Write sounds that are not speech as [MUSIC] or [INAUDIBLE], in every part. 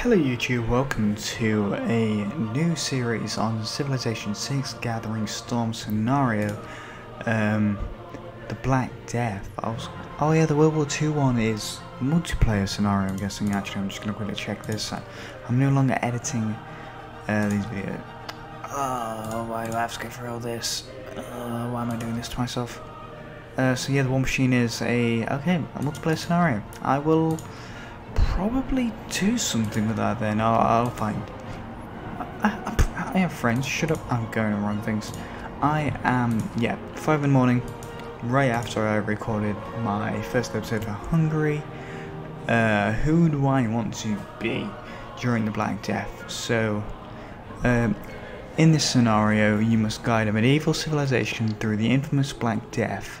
Hello YouTube, welcome to a new series on Civilization 6 Gathering Storm scenario. Um, the Black Death. Was, oh yeah, the World War II one is multiplayer scenario I'm guessing. Actually, I'm just going to quickly check this. I'm no longer editing uh, these videos. Oh, why do I have to go through all this? Uh, why am I doing this to myself? Uh, so yeah, the War Machine is a, okay, a multiplayer scenario. I will probably do something with that then. I'll, I'll find. I, I, I, have friends. Shut up. I'm going on wrong things. I am, yeah, 5 in the morning, right after I recorded my first episode for Hungary. Uh, who do I want to be during the Black Death? So, um, in this scenario, you must guide a medieval civilization through the infamous Black Death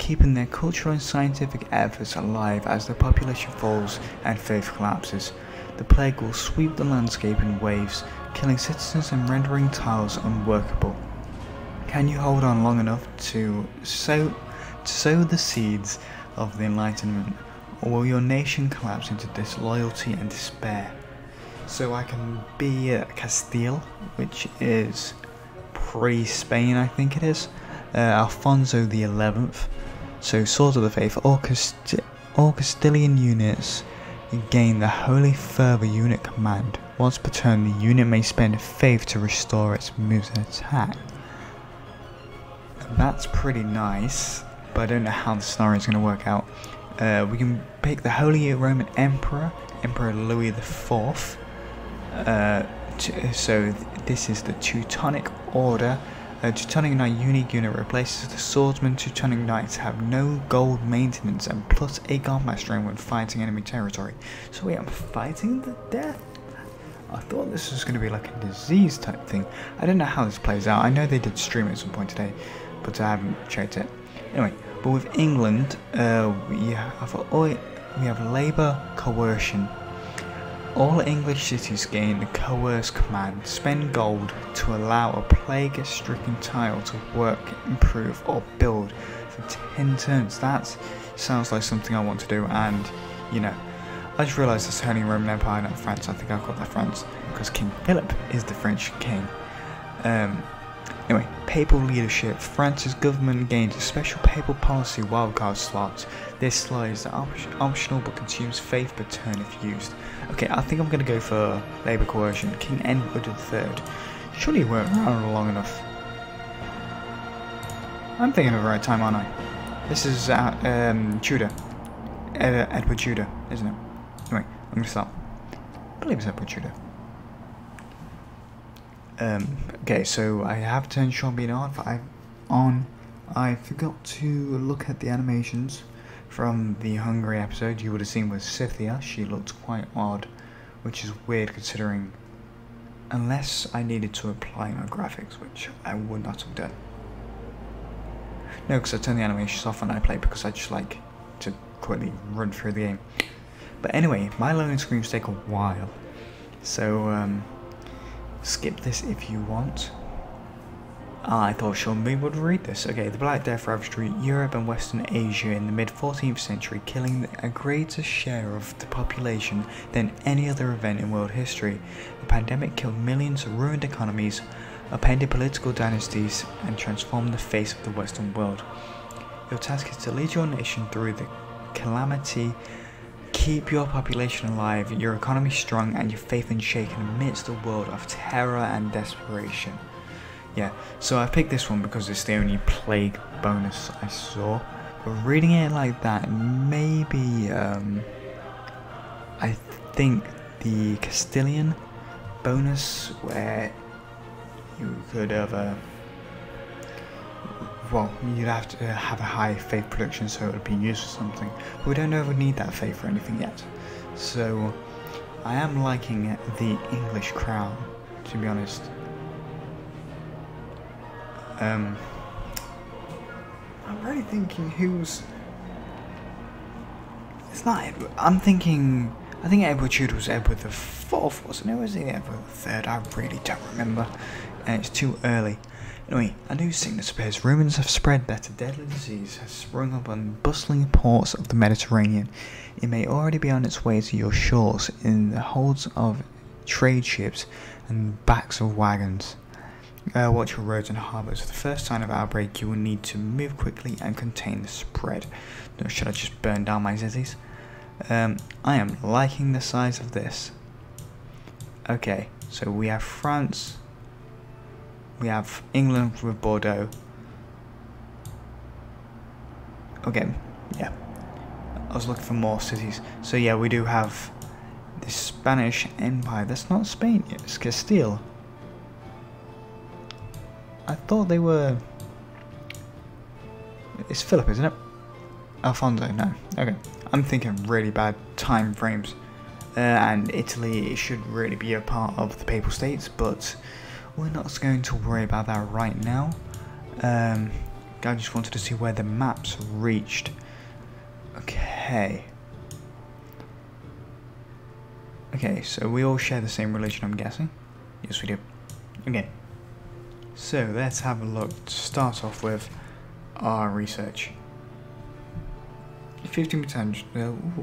keeping their cultural and scientific efforts alive as the population falls and faith collapses. The plague will sweep the landscape in waves, killing citizens and rendering tiles unworkable. Can you hold on long enough to sow, sow the seeds of the Enlightenment, or will your nation collapse into disloyalty and despair? So I can be Castile, which is pre-Spain, I think it is. Uh, Alfonso the Eleventh, so Swords of the Faith, all, all Castilian units gain the Holy Fervor unit command. Once per turn, the unit may spend Faith to restore its moves and attack. That's pretty nice, but I don't know how the scenario is going to work out. Uh, we can pick the Holy Roman Emperor, Emperor Louis IV. Uh, so th this is the Teutonic Order a Teutonic Knight unique unit replaces the Swordsman Teutonic Knights have no gold maintenance and plus a combat strength when fighting enemy territory. So wait, I'm fighting the death? I thought this was going to be like a disease type thing. I don't know how this plays out. I know they did stream at some point today, but I haven't checked it. Anyway, but with England, uh, we have we have labour coercion all English cities gain the coerce command, spend gold to allow a plague-stricken tile to work, improve or build for 10 turns. That sounds like something I want to do and, you know, I just realised this Holy Roman Empire, not France. I think I called that France because King Philip is the French king. Um, Anyway, papal leadership. France's government gains a special papal policy wildcard slot. This slot is op optional but consumes faith per turn if used. Okay, I think I'm going to go for Labour Coercion. King Edward III. Surely he weren't around long enough. I'm thinking of the right time, aren't I? This is uh, um, Tudor. Ed Edward Tudor, isn't it? Anyway, I'm going to stop. I believe it's Edward Tudor. Um, okay, so I have turned on. I, on. I forgot to look at the animations from the Hungary episode. You would have seen with Scythia. She looked quite odd, which is weird considering. Unless I needed to apply my graphics, which I would not have done. No, because I turned the animations off when I play because I just like to quickly run through the game. But anyway, my loading screens take a while. So, um, Skip this if you want. Ah, I thought Sean Bean would read this. Okay, the Black Death ravaged Europe and Western Asia in the mid 14th century, killing a greater share of the population than any other event in world history. The pandemic killed millions, ruined economies, upended political dynasties, and transformed the face of the Western world. Your task is to lead your nation through the calamity keep your population alive, your economy strong, and your faith unshaken amidst a world of terror and desperation. Yeah, so I picked this one because it's the only plague bonus I saw. But reading it like that, maybe um, I think the Castilian bonus where you could have a well, you'd have to have a high faith production so it would be used for something. But we don't know if we need that faith for anything yet. So I am liking the English crown, to be honest. Um, I'm really thinking who's. It's not Edward. I'm thinking. I think Edward Tudor was Edward the Fourth, wasn't it? Was he Edward the Third? I really don't remember, and it's too early. Anyway, a new sickness appears. Rumours have spread that a deadly disease has sprung up on bustling ports of the Mediterranean. It may already be on its way to your shores in the holds of trade ships and backs of wagons. Uh, watch your roads and harbours. For the first sign of outbreak, you will need to move quickly and contain the spread. No, should I just burn down my cities? Um, I am liking the size of this. Okay, so we have France. We have England with Bordeaux. Okay, yeah. I was looking for more cities. So yeah, we do have the Spanish Empire. That's not Spain, it's Castile. I thought they were... It's Philip, isn't it? Alfonso, no. Okay. I'm thinking really bad time frames. Uh, and Italy should really be a part of the Papal States, but we're not going to worry about that right now. Um, I just wanted to see where the maps reached. Okay. Okay, so we all share the same religion, I'm guessing. Yes, we do. Okay. So let's have a look to start off with our research. 15%. Uh,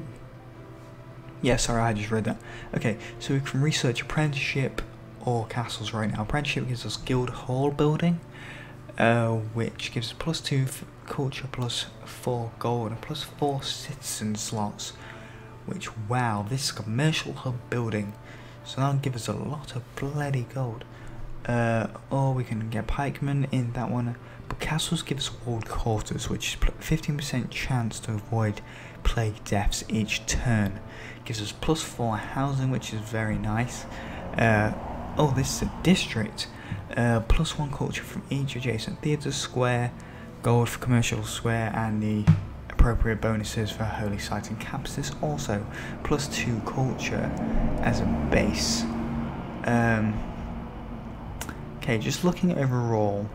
yeah, sorry, I just read that. Okay, so we can research apprenticeship or castles right now. Apprenticeship gives us guild hall building, uh, which gives us plus 2 culture, plus 4 gold, and plus 4 citizen slots. Which, wow, this commercial hub building. So that'll give us a lot of bloody gold. Uh, or we can get pikemen in that one. But castles give us walled quarters, which is 15% chance to avoid plague deaths each turn. Gives us plus 4 housing, which is very nice. Uh, oh, this is a district. Uh, plus 1 culture from each adjacent theatre square, gold for commercial square, and the appropriate bonuses for holy sites and campuses. Also, plus 2 culture as a base. Um, Okay, just looking overall.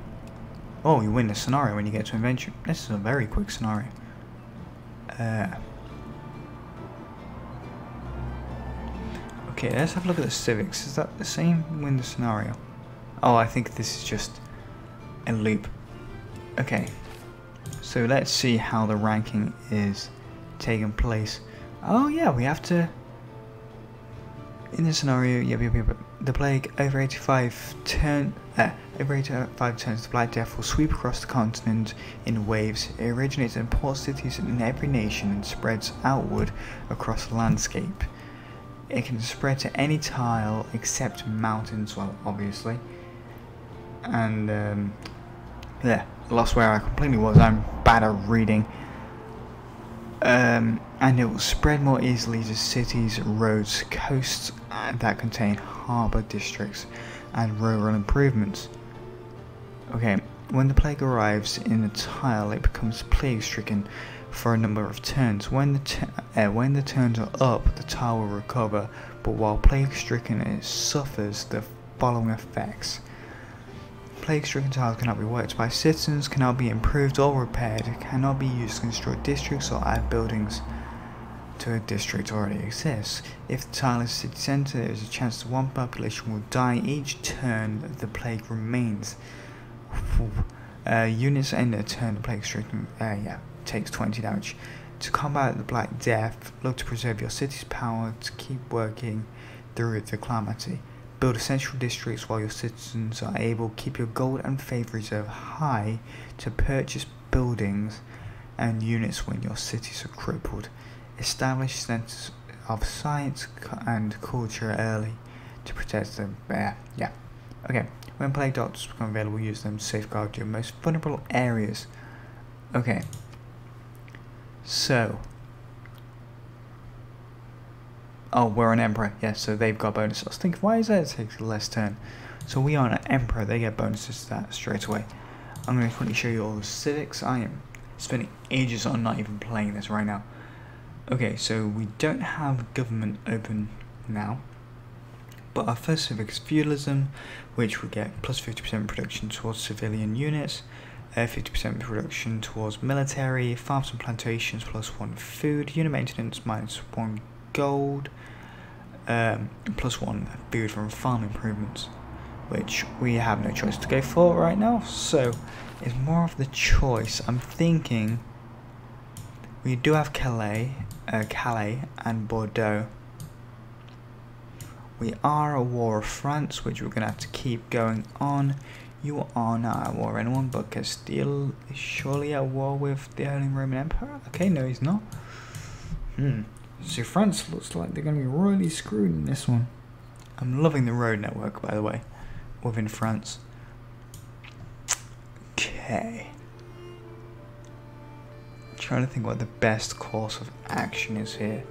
Oh, you win the scenario when you get to invention. This is a very quick scenario. Uh, okay, let's have a look at the civics. Is that the same win the scenario? Oh, I think this is just a loop. Okay, so let's see how the ranking is taking place. Oh yeah, we have to in this scenario, yeah, yeah, yeah, the plague over 85 turn uh, over 85 turns, the Black Death will sweep across the continent in waves. It originates in port cities in every nation and spreads outward across the landscape. It can spread to any tile except mountains, well, obviously. And um, yeah, lost where I completely was. I'm bad at reading um, and it will spread more easily to cities, roads, coasts that contain harbour districts and rural improvements. Okay, when the plague arrives in a tile, it becomes plague stricken for a number of turns. When the, uh, when the turns are up, the tile will recover, but while plague stricken, it suffers the following effects Plague-stricken tiles cannot be worked by citizens, cannot be improved or repaired, cannot be used to construct districts or add buildings to a district already exists. If the tile is city centre, there is a chance that one population will die each turn the plague remains. Uh, units end a turn the plague-stricken area takes 20 damage. To combat the Black Death, look to preserve your city's power to keep working through the calamity. Build essential districts while your citizens are able. Keep your gold and favour reserve high to purchase buildings and units when your cities are crippled. Establish centres of science and culture early to protect them. Yeah, yeah. Okay. When plague doctors become available, use them to safeguard your most vulnerable areas. Okay. So, Oh, we're an emperor. Yeah, so they've got bonuses. I was thinking, why is that it takes less turn? So we are an emperor. They get bonuses to that straight away. I'm going to quickly show you all the civics. I am spending ages on not even playing this right now. Okay, so we don't have government open now. But our first civic is feudalism, which we get plus 50% production towards civilian units, 50% production towards military, farms and plantations plus 1 food, unit maintenance minus 1 gold, um, plus one food from farm improvements. which we have no choice to go for right now. So it's more of the choice. I'm thinking we do have Calais, uh, Calais and Bordeaux. We are a war of France, which we're going to have to keep going on. You are not at war with anyone, but Castile is surely at war with the Holy Roman Empire? Okay, no, he's not. Hmm. So France looks like they're going to be royally screwed in this one. I'm loving the road network, by the way, within France. Okay. I'm trying to think what the best course of action is here.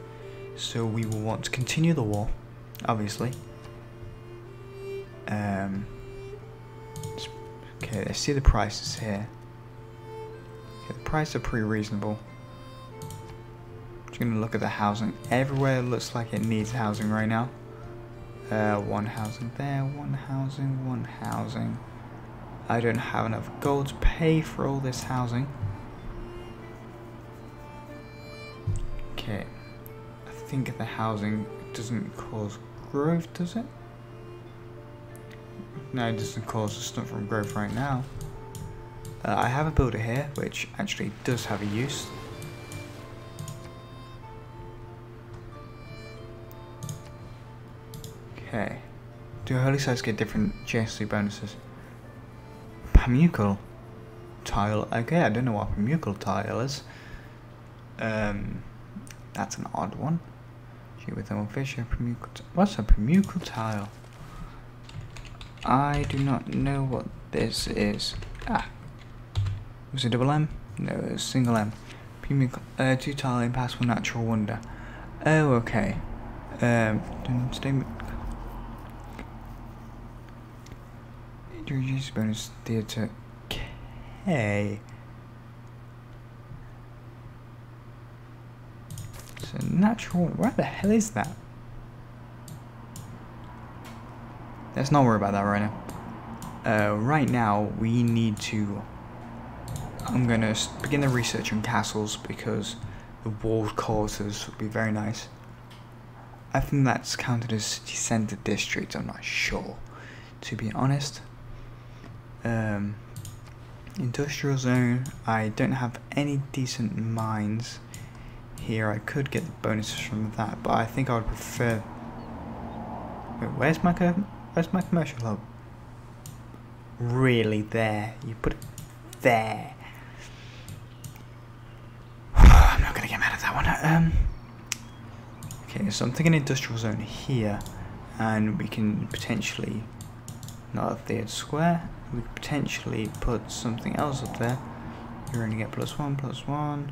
So we will want to continue the war obviously. Um, okay, let's see the prices here. Okay, the prices are pretty reasonable. Just gonna look at the housing. Everywhere looks like it needs housing right now. Uh, one housing there, one housing, one housing. I don't have enough gold to pay for all this housing. Okay, I think the housing doesn't cause growth, does it? No, it doesn't cause a stunt from growth right now. Uh, I have a builder here, which actually does have a use. Okay. Do holy sites get different GSC bonuses? Pamukkale tile. Okay, I don't know what Pamukkale tile is. Um, that's an odd one She with a fish and Pamukkale What's a Pamukkale tile? I do not know what this is. Ah. Was it double M? No, it was single M. Pamukkale, uh, two tile impassable natural wonder. Oh, okay. Um, stay. Reduce bonus theatre. K. a natural... Where the hell is that? Let's not worry about that right now. Uh, right now, we need to... I'm going to begin the research on castles because the walled quarters would be very nice. I think that's counted as city centre district, I'm not sure, to be honest. Um, industrial zone, I don't have any decent mines here, I could get the bonuses from that, but I think I would prefer... Wait, where's my, where's my commercial hub? Really, there. You put it there. [SIGHS] I'm not going to get mad at that one. Um, okay, so I'm thinking industrial zone here, and we can potentially, not a there square, we could potentially put something else up there. You're going to get plus one, plus one.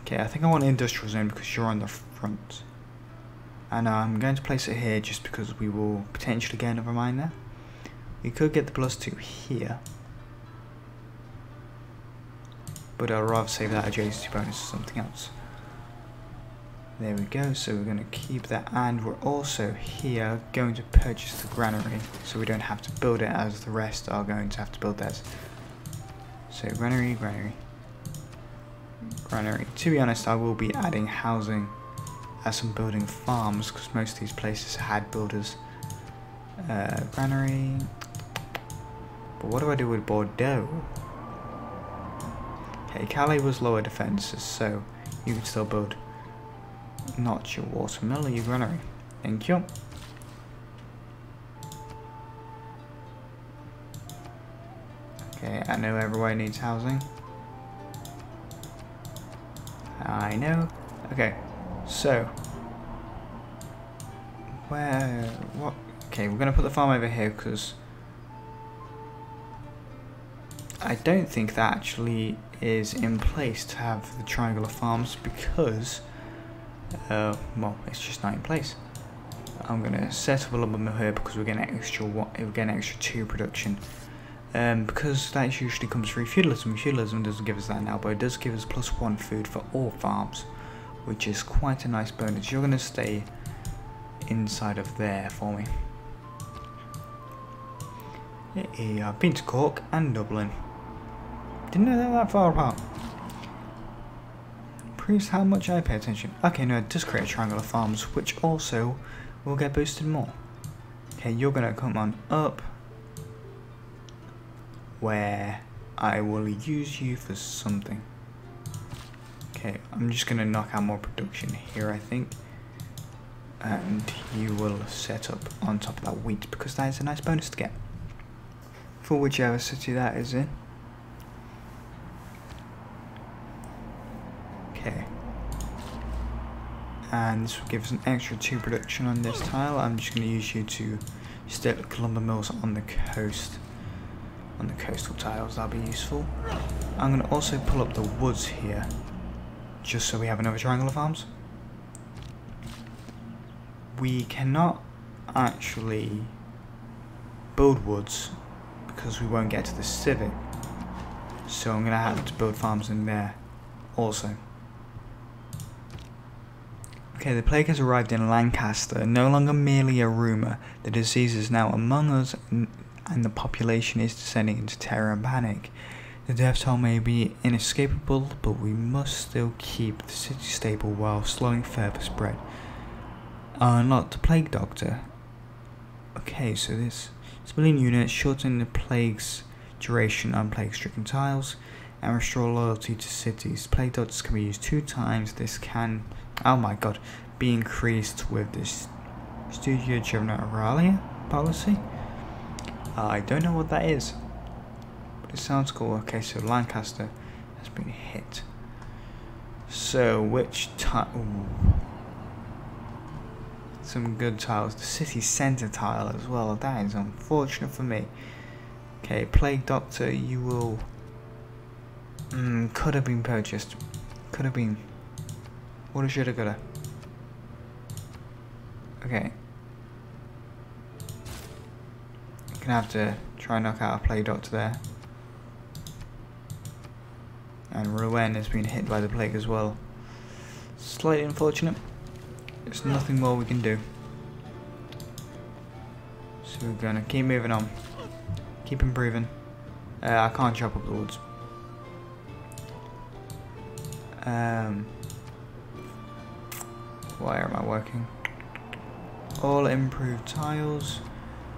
Okay, I think I want industrial zone because you're on the front. And uh, I'm going to place it here just because we will potentially get another mine. We could get the plus two here. But I'd rather save that adjacency bonus for something else. There we go, so we're going to keep that and we're also here going to purchase the granary so we don't have to build it as the rest are going to have to build theirs. So granary, granary granary. To be honest, I will be adding housing as I'm building farms because most of these places had builders. Uh, granary. But what do I do with Bordeaux? Okay, Calais was lower defences, so you can still build not your watermill or your granary. Thank you. Okay, I know everybody needs housing. I know. Okay, so where what? Okay, we're gonna put the farm over here because I don't think that actually is in place to have the triangular farms because uh, well, it's just not in place. I'm gonna set up a bit more here because we're getting extra we're getting extra two production. Um, because that usually comes through feudalism. Feudalism doesn't give us that now, but it does give us plus one food for all farms, which is quite a nice bonus. You're going to stay inside of there for me. Yeah, I've been to Cork and Dublin. Didn't know they're that far apart. increase how much I pay attention. Okay, no, does create triangular farms, which also will get boosted more. Okay, you're gonna come on up where I will use you for something. Okay, I'm just gonna knock out more production here, I think. And you will set up on top of that wheat because that is a nice bonus to get. For whichever city that is in. Okay. And this will give us an extra 2 production on this tile. I'm just to use you to stick lumber mills on the coast. On the coastal tiles, that'll be useful. I'm going to also pull up the woods here. Just so we have another triangle of farms. We cannot actually build woods because we won't get to the civic. So I'm going to have to build farms in there also. Okay, the plague has arrived in Lancaster, no longer merely a rumour. The disease is now among us, and the population is descending into terror and panic. The death toll may be inescapable, but we must still keep the city stable while slowing further spread. Unlock the plague doctor. Okay, so this civilian unit shorten the plague's duration on plague-stricken tiles and restore loyalty to cities. Plague doctors can be used two times. This can oh my god, be increased with this Studium Generale policy. Uh, I don't know what that is, but it sounds cool. Okay, so Lancaster has been hit. So, which tile? Some good tiles. The city centre tile as well. That is unfortunate for me. Okay, Plague Doctor, you will. Mm, could have been purchased. Could have been what should have got Okay. Gonna have to try and knock out a plague doctor there. And Rouen has been hit by the plague as well. Slightly unfortunate. There's nothing more we can do. So we're gonna keep moving on. Keep improving. Uh, I can't chop up the woods. Um, why am I working? All improved tiles.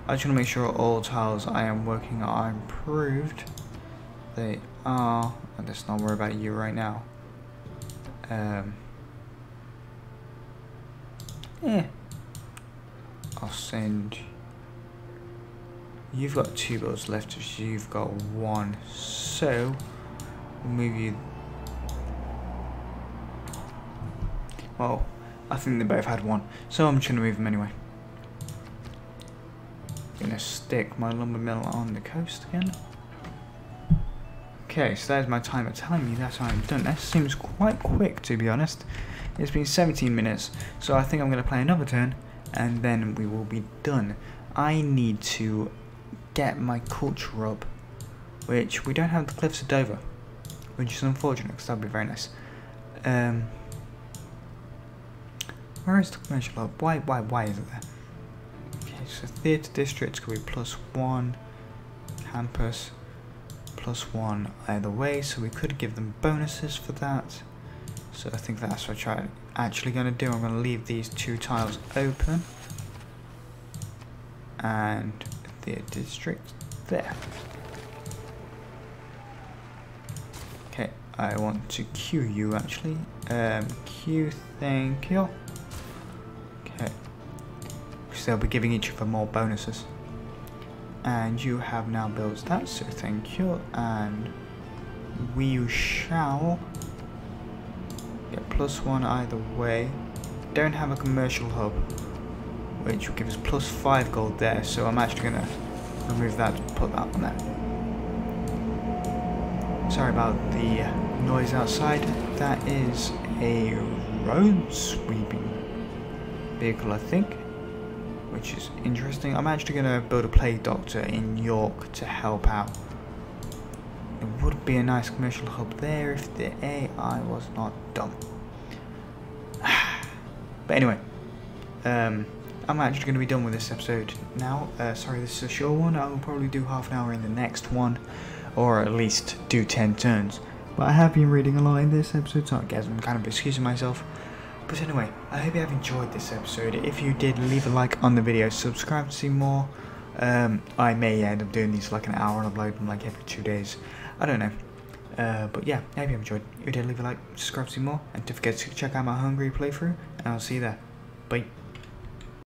I just want to make sure all tiles I am working are improved. They are. Let's not worry about you right now. Um. Yeah. I'll send. You've got two builds left, you've got one. So, we'll move you. Well, I think they both had one. So I'm just to move them anyway. Gonna stick my lumber mill on the coast again. Okay, so there's my timer telling me that I'm done. That seems quite quick to be honest. It's been 17 minutes, so I think I'm going to play another turn and then we will be done. I need to get my culture up, which we don't have the Cliffs of Dover, which is unfortunate because that would be very nice. Um, where is the commercial hub? Why, why, why is it there? Okay, so theatre districts could be plus one, campus plus one either way, so we could give them bonuses for that. So I think that's what I'm actually going to do. I'm going to leave these two tiles open. And the district there. Okay, I want to queue you actually. Um, queue, thank you. Okay. Because they'll be giving each other more bonuses. And you have now built that, so thank you. And we shall get plus one either way. Don't have a commercial hub, which will give us plus five gold there. So I'm actually going to remove that put that on there. Sorry about the noise outside. That is a road sweeping vehicle, I think, which is interesting. I'm actually going to build a plague doctor in York to help out. It would be a nice commercial hub there if the AI was not dumb. [SIGHS] but anyway, um, I'm actually going to be done with this episode now. Uh, sorry, this is a short one. I will probably do half an hour in the next one, or at least do 10 turns. But I have been reading a lot in this episode, so I guess I'm kind of excusing myself. But anyway, I hope you have enjoyed this episode. If you did, leave a like on the video, subscribe to see more. Um, I may end up doing these like an hour and upload them like every two days. I don't know. Uh, but yeah, I hope you enjoyed. If you did, leave a like, subscribe to see more, and don't forget to check out my Hungary playthrough, and I'll see you there. Bye.